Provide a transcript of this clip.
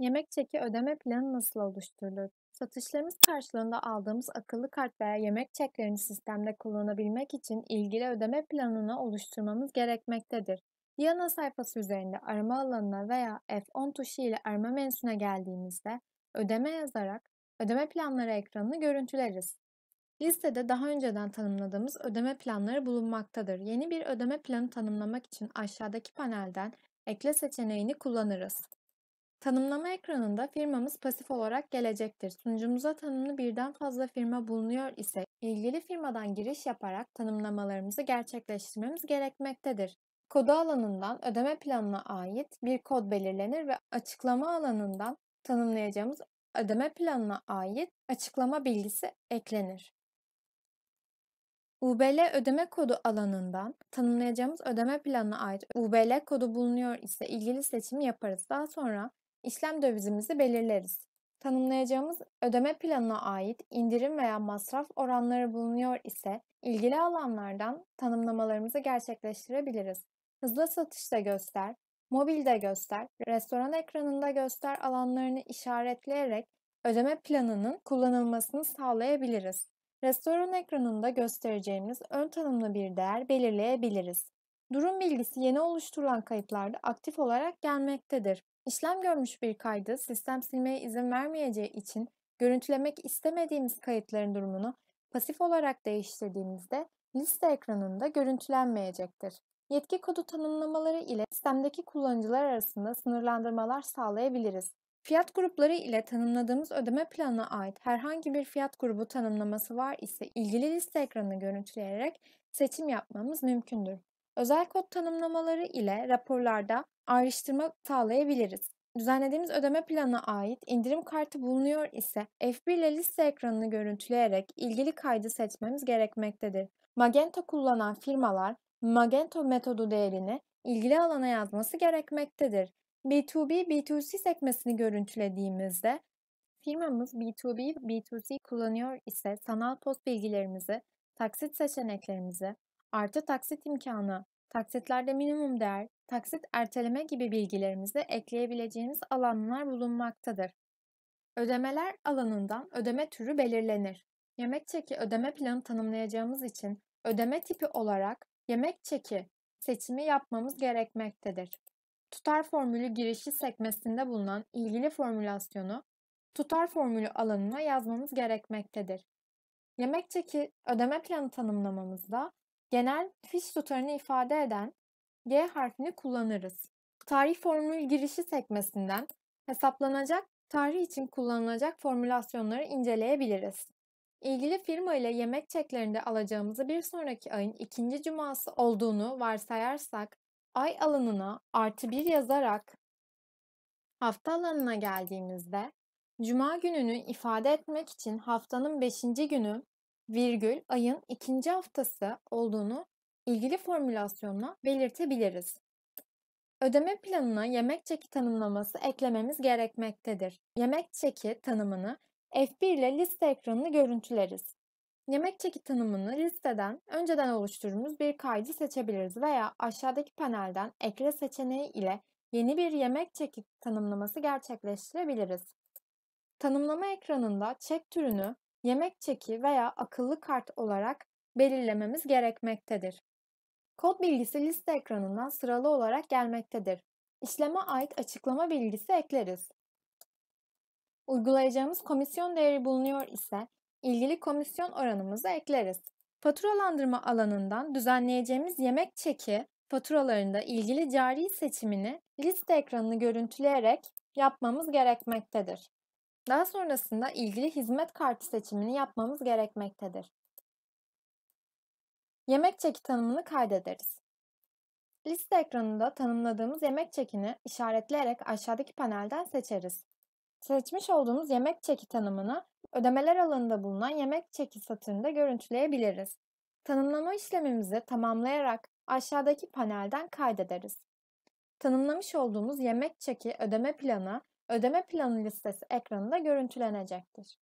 Yemek çeki ödeme planı nasıl oluşturulur? Satışlarımız karşılığında aldığımız akıllı kart veya yemek çeklerini sistemde kullanabilmek için ilgili ödeme planını oluşturmamız gerekmektedir. Bir ana sayfası üzerinde arama alanına veya F10 tuşu ile arama menüsüne geldiğimizde ödeme yazarak ödeme planları ekranını görüntüleriz. Listede daha önceden tanımladığımız ödeme planları bulunmaktadır. Yeni bir ödeme planı tanımlamak için aşağıdaki panelden ekle seçeneğini kullanırız. Tanımlama ekranında firmamız pasif olarak gelecektir. Sunucumuza tanımlı birden fazla firma bulunuyor ise ilgili firmadan giriş yaparak tanımlamalarımızı gerçekleştirmemiz gerekmektedir. Kodu alanından ödeme planına ait bir kod belirlenir ve açıklama alanından tanımlayacağımız ödeme planına ait açıklama bilgisi eklenir. UBL ödeme kodu alanından tanımlayacağımız ödeme planına ait UBL kodu bulunuyor ise ilgili seçimi yaparız. Daha sonra işlem dövizimizi belirleriz. Tanımlayacağımız ödeme planına ait indirim veya masraf oranları bulunuyor ise ilgili alanlardan tanımlamalarımızı gerçekleştirebiliriz. Hızlı satışta göster, mobilde göster, restoran ekranında göster alanlarını işaretleyerek ödeme planının kullanılmasını sağlayabiliriz. Restoran ekranında göstereceğimiz ön tanımlı bir değer belirleyebiliriz. Durum bilgisi yeni oluşturulan kayıtlarda aktif olarak gelmektedir. İşlem görmüş bir kaydı sistem silmeye izin vermeyeceği için görüntülemek istemediğimiz kayıtların durumunu pasif olarak değiştirdiğimizde liste ekranında görüntülenmeyecektir. Yetki kodu tanımlamaları ile sistemdeki kullanıcılar arasında sınırlandırmalar sağlayabiliriz. Fiyat grupları ile tanımladığımız ödeme planına ait herhangi bir fiyat grubu tanımlaması var ise ilgili liste ekranını görüntüleyerek seçim yapmamız mümkündür. Özel kod tanımlamaları ile raporlarda ayrıştırma sağlayabiliriz. Düzenlediğimiz ödeme planına ait indirim kartı bulunuyor ise F1 ile liste ekranını görüntüleyerek ilgili kaydı seçmemiz gerekmektedir. Magento kullanan firmalar Magento metodu değerini ilgili alana yazması gerekmektedir. B2B, B2C sekmesini görüntülediğimizde firmamız B2B, B2C kullanıyor ise sanal post bilgilerimizi, taksit seçeneklerimizi, artı taksit imkanı, taksitlerde minimum değer, taksit erteleme gibi bilgilerimizi ekleyebileceğimiz alanlar bulunmaktadır. Ödemeler alanından ödeme türü belirlenir. Yemek çeki ödeme planı tanımlayacağımız için ödeme tipi olarak yemek çeki seçimi yapmamız gerekmektedir. Tutar formülü girişi sekmesinde bulunan ilgili formülasyonu tutar formülü alanına yazmamız gerekmektedir. Yemek çeki ödeme planı tanımlamamızda genel fiş tutarını ifade eden G harfini kullanırız. Tarih formül girişi sekmesinden hesaplanacak tarih için kullanılacak formülasyonları inceleyebiliriz. İlgili firma ile yemek çeklerinde alacağımızı bir sonraki ayın ikinci cuması olduğunu varsayarsak ay alanına artı bir yazarak hafta alanına geldiğimizde cuma gününü ifade etmek için haftanın beşinci günü virgül ayın ikinci haftası olduğunu ilgili formülasyonla belirtebiliriz. Ödeme planına yemek çeki tanımlaması eklememiz gerekmektedir. Yemek çeki tanımını F1 ile liste ekranını görüntüleriz. Yemek çeki tanımını listeden önceden oluşturduğumuz bir kaydı seçebiliriz veya aşağıdaki panelden ekle seçeneği ile yeni bir yemek çeki tanımlaması gerçekleştirebiliriz. Tanımlama ekranında çek türünü yemek çeki veya akıllı kart olarak belirlememiz gerekmektedir. Kod bilgisi liste ekranından sıralı olarak gelmektedir. İşleme ait açıklama bilgisi ekleriz. Uygulayacağımız komisyon değeri bulunuyor ise ilgili komisyon oranımızı ekleriz. Faturalandırma alanından düzenleyeceğimiz yemek çeki faturalarında ilgili cari seçimini liste ekranını görüntüleyerek yapmamız gerekmektedir. Daha sonrasında ilgili hizmet kartı seçimini yapmamız gerekmektedir. Yemek çeki tanımını kaydederiz. Liste ekranında tanımladığımız yemek çekini işaretleyerek aşağıdaki panelden seçeriz. Seçmiş olduğumuz yemek çeki tanımını ödemeler alanında bulunan yemek çeki satırında görüntüleyebiliriz. Tanımlama işlemimizi tamamlayarak aşağıdaki panelden kaydederiz. Tanımlamış olduğumuz yemek çeki ödeme planı, ödeme planı listesi ekranında görüntülenecektir.